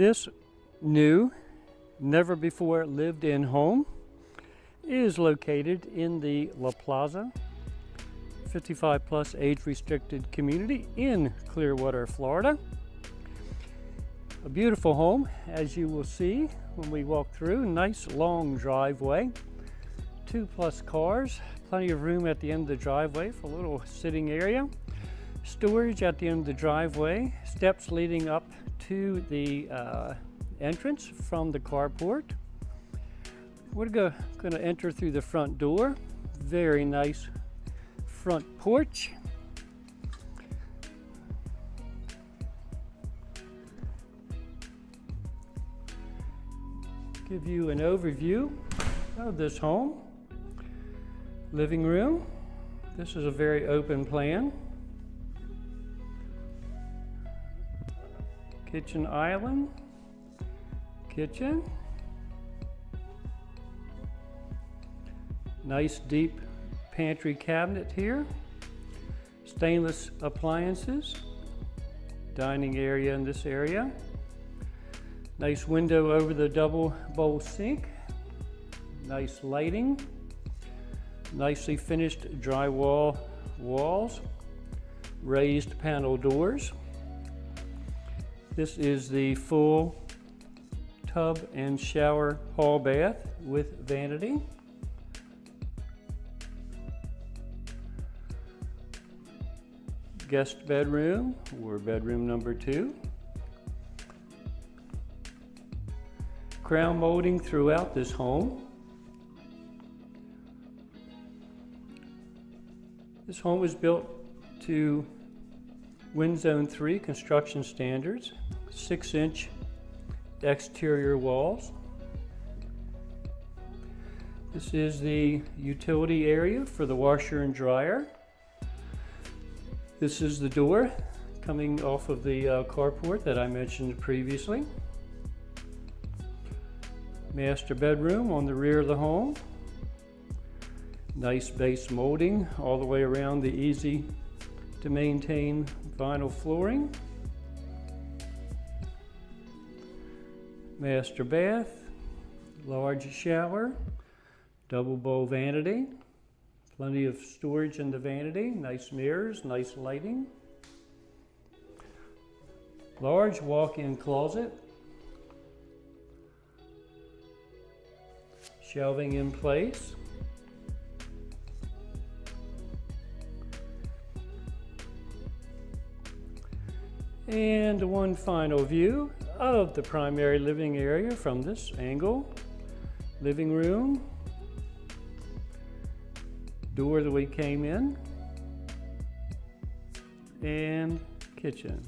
This new, never before lived in home is located in the La Plaza 55 plus age restricted community in Clearwater, Florida. A beautiful home, as you will see when we walk through. Nice long driveway, two plus cars, plenty of room at the end of the driveway for a little sitting area. Storage at the end of the driveway, steps leading up to the uh, entrance from the carport. We're go, going to enter through the front door. Very nice front porch. Give you an overview of this home. Living room. This is a very open plan. Kitchen island, kitchen. Nice deep pantry cabinet here. Stainless appliances. Dining area in this area. Nice window over the double bowl sink. Nice lighting. Nicely finished drywall walls. Raised panel doors. This is the full tub and shower hall bath with vanity. Guest bedroom or bedroom number two. Crown molding throughout this home. This home was built to Wind Zone 3 construction standards, 6 inch exterior walls. This is the utility area for the washer and dryer. This is the door coming off of the uh, carport that I mentioned previously. Master bedroom on the rear of the home. Nice base molding all the way around the easy to maintain vinyl flooring. Master bath, large shower, double bowl vanity, plenty of storage in the vanity, nice mirrors, nice lighting. Large walk-in closet, shelving in place. And one final view of the primary living area from this angle. Living room, door that we came in, and kitchen.